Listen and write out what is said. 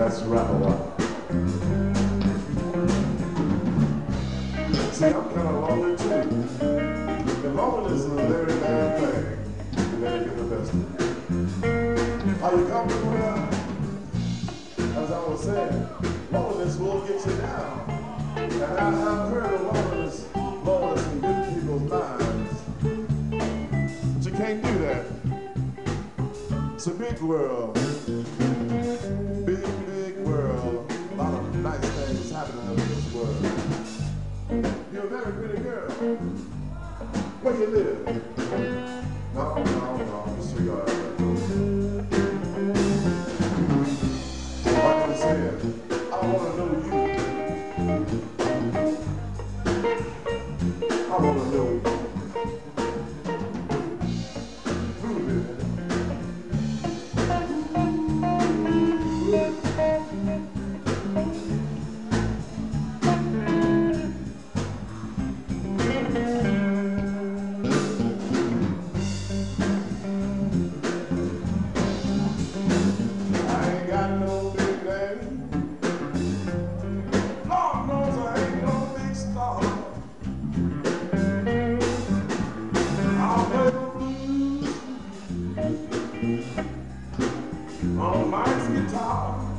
Let's wrap it up. See, I'm kind of lonely too. And loneliness is a very bad thing. You better get the best of. Are you comfortable now? As I was saying, loneliness will get you down. And I've heard of loneliness, loneliness get people's minds. But you can't do that. It's a big world. Where you live? No, no, no, that. Like I said, I want to know on Mike's guitar.